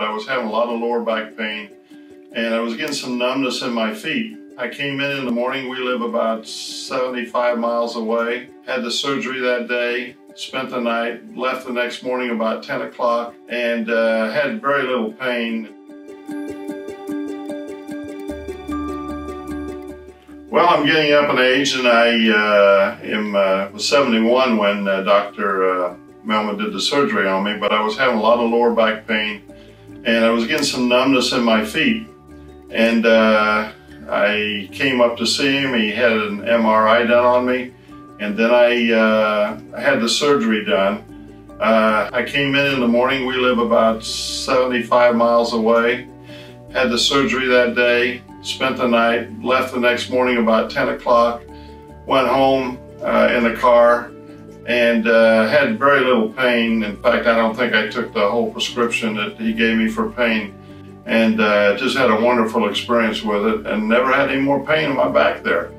I was having a lot of lower back pain and I was getting some numbness in my feet. I came in in the morning. We live about 75 miles away. Had the surgery that day, spent the night, left the next morning about 10 o'clock, and uh, had very little pain. Well, I'm getting up in age, and I uh, am uh, was 71 when uh, Dr. Uh, Melamed did the surgery on me, but I was having a lot of lower back pain, and I was getting some numbness in my feet. And uh, I came up to see him. He had an MRI done on me, and then I, uh, had the surgery done. Uh, I came in in the morning. We live about 75 miles away. Had the surgery that day, spent the night, left the next morning about 10 o'clock, went home uh, in the car, and uh, had very little pain. In fact, I don't think I took the whole prescription that he gave me for pain and uh, just had a wonderful experience with it and never had any more pain in my back there.